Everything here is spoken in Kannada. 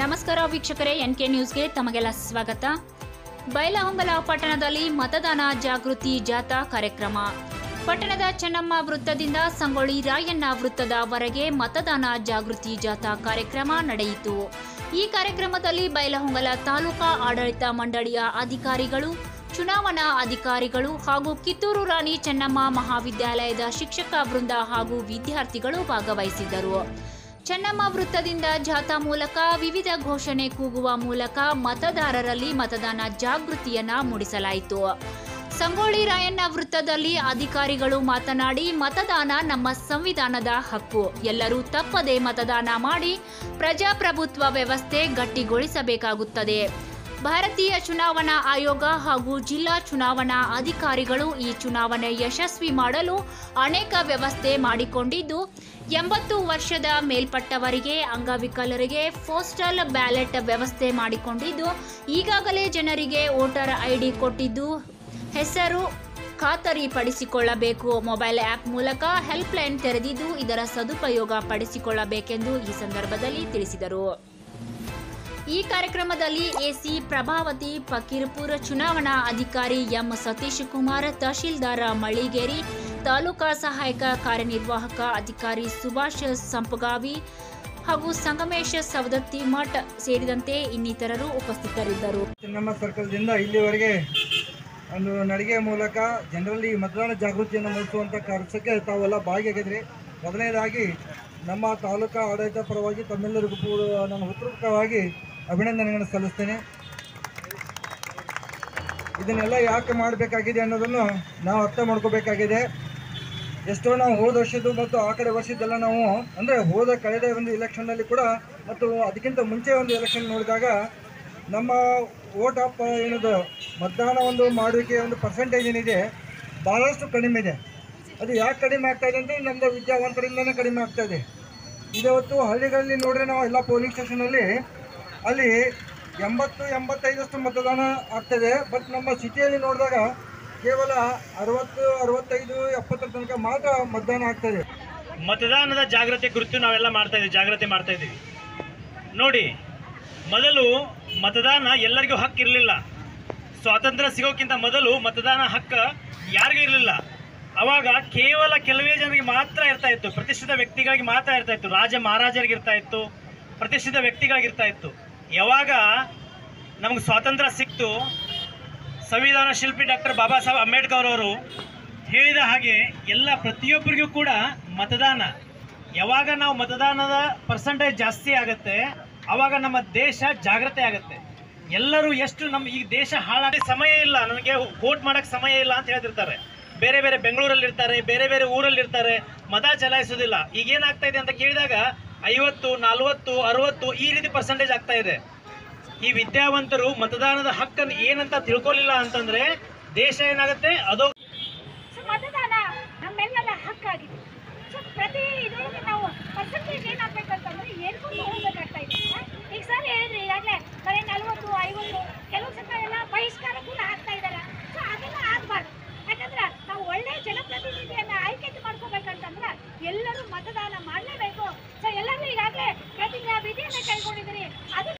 ನಮಸ್ಕಾರ ವೀಕ್ಷಕರೇ ಎನ್ ಕೆ ನ್ಯೂಸ್ಗೆ ತಮಗೆಲ್ಲ ಸ್ವಾಗತ. ಬೈಲಹೊಂಗಲ ಪಟ್ಟಣದಲ್ಲಿ ಮತದಾನ ಜಾಗೃತಿ ಜಾಥಾ ಕಾರ್ಯಕ್ರಮ. ಪಟ್ಟಣದ ಚೆನ್ನಮ್ಮ ವೃತ್ತದಿಂದ ಸಂಗೊಳ್ಳಿ ರಾಯಣ್ಣ ವೃತ್ತದವರೆಗೆ ಮತದಾನ ಜಾಗೃತಿ ಜಾಥಾ ಕಾರ್ಯಕ್ರಮ ನಡೆಯಿತು. ಈ ಕಾರ್ಯಕ್ರಮದಲ್ಲಿ ಬೈಲಹೊಂಗಲ ತಾಲೂಕಾ ಆಡಳಿತ ಮಂಡಳಿಯ ಅಧಿಕಾರಿಗಳು, ಚುನಾವಣಾ ಅಧಿಕಾರಿಗಳು ಹಾಗೂ ಕಿತ್ತೂರು ರಾಣಿ ಚೆನ್ನಮ್ಮ ಮಹಾವಿದ್ಯಾಲಯದ ಶಿಕ್ಷಕ ವೃಂದ ಹಾಗೂ ವಿದ್ಯಾರ್ಥಿಗಳು ಭಾಗವಹಿಸಿದ್ದರು. ಚೆನ್ನಮ್ಮ ವೃತ್ತದಿಂದ ಜಾಥಾ ಮೂಲಕ ವಿವಿಧ ಘೋಷಣೆ ಕೂಗುವ ಮೂಲಕ ಮತದಾರರಲ್ಲಿ ಮತದಾನ ಜಾಗೃತಿಯನ್ನ ಮೂಡಿಸಲಾಯಿತು. ಸಂಗೊಳ್ಳಿ ರಾಯಣ್ಣ ವೃತ್ತದಲ್ಲಿ ಅಧಿಕಾರಿಗಳು ಮಾತನಾಡಿ, ಮತದಾನ ನಮ್ಮ ಸಂವಿಧಾನದ ಹಕ್ಕು. ಎಲ್ಲರೂ ತಪ್ಪದೆ ಮತದಾನ ಮಾಡಿ ಪ್ರಜಾಪ್ರಭುತ್ವ ವ್ಯವಸ್ಥೆ ಗಟ್ಟಿಗೊಳಿಸಬೇಕಾಗುತ್ತದೆ. ಭಾರತೀಯ ಚುನಾವಣಾ ಆಯೋಗ ಹಾಗೂ ಜಿಲ್ಲಾ ಚುನಾವಣಾ ಅಧಿಕಾರಿಗಳು ಈ ಚುನಾವಣೆ ಯಶಸ್ವಿ ಮಾಡಲು ಅನೇಕ ವ್ಯವಸ್ಥೆ ಮಾಡಿಕೊಂಡಿದ್ದು, ಎಂಬತ್ತು ವರ್ಷದ ಮೇಲ್ಪಟ್ಟವರಿಗೆ, ಅಂಗವಿಕಲರಿಗೆ ಪೋಸ್ಟಲ್ ಬ್ಯಾಲೆಟ್ ವ್ಯವಸ್ಥೆ ಮಾಡಿಕೊಂಡಿದ್ದು, ಈಗಾಗಲೇ ಜನರಿಗೆ ವೋಟರ್ ಐಡಿ ಕೊಟ್ಟಿದ್ದು, ಹೆಸರು ಖಾತರಿಪಡಿಸಿಕೊಳ್ಳಬೇಕು. ಮೊಬೈಲ್ ಆ್ಯಪ್ ಮೂಲಕ ಹೆಲ್ಪ್ಲೈನ್ ತೆರೆದಿದ್ದು, ಇದರ ಸದುಪಯೋಗ ಪಡಿಸಿಕೊಳ್ಳಬೇಕೆಂದು ಈ ಸಂದರ್ಭದಲ್ಲಿ ತಿಳಿಸಿದರು. ಈ ಕಾರ್ಯಕ್ರಮದಲ್ಲಿ ಎಸಿ ಪ್ರಭಾವತಿ, ಫಕೀರ್ಪುರ ಚುನಾವಣಾ ಅಧಿಕಾರಿ ಎಂ ಸತೀಶ್ ಕುಮಾರ್, ತಹಶೀಲ್ದಾರ್ ಮಳಿಗೇರಿ, ತಾಲೂಕಾ ಸಹಾಯಕ ಕಾರ್ಯನಿರ್ವಾಹಕ ಅಧಿಕಾರಿ ಸುಭಾಷ್ ಸಂಪಗಾವಿ ಹಾಗೂ ಸಂಗಮೇಶ್ ಸವದತ್ತಿ ಮಠ ಸೇರಿದಂತೆ ಇನ್ನಿತರರು ಉಪಸ್ಥಿತರಿದ್ದರು. ನಮ್ಮ ಸರ್ಕಲ್ದಿಂದ ಇಲ್ಲಿವರೆಗೆ ಒಂದು ನಡಿಗೆ ಮೂಲಕ ಜನರಲ್ಲಿ ಮತದಾನ ಜಾಗೃತಿಯನ್ನು ಮೂಡಿಸುವಂಥ ಕೆಲಸಕ್ಕೆ ತಾವೆಲ್ಲ ಭಾಗಿಯಾಗಿದ್ರಿ. ಮೊದಲನೇದಾಗಿ ನಮ್ಮ ತಾಲೂಕಾ ಆಡಳಿತ ಪರವಾಗಿ ತಮ್ಮೆಲ್ಲರಿಗೂ ನಾನು ಹೃತ್ಪೂರ್ವಕವಾಗಿ ಅಭಿನಂದನೆಗಳನ್ನು ಸಲ್ಲಿಸ್ತೇನೆ. ಇದನ್ನೆಲ್ಲ ಯಾಕೆ ಮಾಡಬೇಕಾಗಿದೆ ಅನ್ನೋದನ್ನು ನಾವು ಅರ್ಥ ಮಾಡ್ಕೋಬೇಕಾಗಿದೆ. ಎಷ್ಟೋ ನಾವು ಹೋದ ವರ್ಷದ್ದು ಮತ್ತು ಆ ಕಡೆ ವರ್ಷದ್ದೆಲ್ಲ ನಾವು, ಅಂದರೆ ಹೋದ ಕಳೆದ ಒಂದು ಎಲೆಕ್ಷನ್ನಲ್ಲಿ ಕೂಡ ಮತ್ತು ಅದಕ್ಕಿಂತ ಮುಂಚೆ ಒಂದು ಎಲೆಕ್ಷನ್ ನೋಡಿದಾಗ ನಮ್ಮ ವೋಟ್ ಆಫ್ ಏನದು, ಮತದಾನ ಒಂದು ಮಾಡುವಿಕೆ ಒಂದು ಪರ್ಸೆಂಟೇಜ್ ಏನಿದೆ ಭಾಳಷ್ಟು ಕಡಿಮೆ ಇದೆ. ಅದು ಯಾಕೆ ಕಡಿಮೆ ಆಗ್ತಾ ಇದೆ ಅಂದರೆ ನಮ್ಮದು ವಿದ್ಯಾವಂತರಿಂದನೇ ಕಡಿಮೆ ಆಗ್ತಾ ಇದೆ. ಇವತ್ತು ಹಳ್ಳಿಗಳಲ್ಲಿ ನೋಡಿದ್ರೆ ನಾವು ಎಲ್ಲ ಪೋಲಿಂಗ್ ಸ್ಟೇಷನಲ್ಲಿ ಅಲ್ಲಿ ಎಂಬತ್ತು ಎಂಬತ್ತೈದಷ್ಟು ಮತದಾನ ಆಗ್ತದೆ. ಬಟ್ ನಮ್ಮ ಸಿಟಿಯಲ್ಲಿ ನೋಡಿದಾಗ ಕೇವಲ ಅರವತ್ತು, ಅರವತ್ತೈದು, ಎಪ್ಪತ್ತರ ತನಕ ಮಾತ್ರ ಮತದಾನ ಆಗ್ತದೆ. ಮತದಾನದ ಜಾಗೃತಿ ಕುರಿತು ನಾವೆಲ್ಲ ಮಾಡ್ತಾ ಇದ್ದೀವಿ ಜಾಗೃತಿ ಮಾಡ್ತಾ ಇದ್ದೀವಿ. ನೋಡಿ, ಮೊದಲು ಮತದಾನ ಎಲ್ಲರಿಗೂ ಹಕ್ಕು ಇರಲಿಲ್ಲ. ಸ್ವಾತಂತ್ರ್ಯ ಸಿಗೋಕ್ಕಿಂತ ಮೊದಲು ಮತದಾನ ಹಕ್ಕು ಯಾರಿಗೂ ಇರಲಿಲ್ಲ. ಅವಾಗ ಕೇವಲ ಕೆಲವೇ ಜನರಿಗೆ ಮಾತ್ರ ಇರ್ತಾ ಇತ್ತು. ಪ್ರತಿಷ್ಠಿತ ವ್ಯಕ್ತಿಗಳಿಗೆ ಮಾತ್ರ ಇರ್ತಾ ಇತ್ತು. ರಾಜ ಮಹಾರಾಜರಿಗೆ ಇರ್ತಾ ಇತ್ತು. ಪ್ರತಿಷ್ಠಿತ ವ್ಯಕ್ತಿಗಳಿಗೆ ಇರ್ತಾ ಇತ್ತು. ಯಾವಾಗ ನಮಗೆ ಸ್ವಾತಂತ್ರ್ಯ ಸಿಕ್ತು, ಸಂವಿಧಾನ ಶಿಲ್ಪಿ ಡಾಕ್ಟರ್ ಬಾಬಾ ಸಾಹೇಬ್ ಅಂಬೇಡ್ಕರ್ ಅವರು ಹೇಳಿದ ಹಾಗೆ ಎಲ್ಲ ಪ್ರತಿಯೊಬ್ಬರಿಗೂ ಕೂಡ ಮತದಾನ. ಯಾವಾಗ ನಾವು ಮತದಾನದ ಪರ್ಸೆಂಟೇಜ್ ಜಾಸ್ತಿ ಆಗುತ್ತೆ, ಅವಾಗ ನಮ್ಮ ದೇಶ ಜಾಗ್ರತೆ ಆಗುತ್ತೆ. ಎಲ್ಲರೂ ಎಷ್ಟು ನಮ್ಮ ಈ ದೇಶ ಹಾಳಾಗಿ ಸಮಯ ಇಲ್ಲ, ನನಗೆ ವೋಟ್ ಮಾಡೋಕ್ಕೆ ಸಮಯ ಇಲ್ಲ ಅಂತ ಹೇಳ್ತಿರ್ತಾರೆ. ಬೇರೆ ಬೇರೆ ಬೆಂಗಳೂರಲ್ಲಿ ಇರ್ತಾರೆ ಬೇರೆ ಬೇರೆ ಊರಲ್ಲಿ ಇರ್ತಾರೆ ಮತ ಚಲಾಯಿಸೋದಿಲ್ಲ. ಈಗ ಏನಾಗ್ತಾ ಇದೆ ಅಂತ ಕೇಳಿದಾಗ ಐವತ್ತು, ನಲ್ವತ್ತು, ಅರವತ್ತು ಈ ರೀತಿ ಪರ್ಸೆಂಟೇಜ್ ಆಗ್ತಾ ಇದೆ. ಈ ವಿದ್ಯಾವಂತರು ಮತದಾನದ ಹಕ್ಕನ್ನು ಏನಂತ ತಿಳ್ಕೊಳ್ಳಿಲ್ಲ ಅಂತಂದ್ರೆ ದೇಶ ಏನಾಗುತ್ತೆ? ಅದು ಮತದಾನ ಹಕ್ಕಾಗಿದೆ.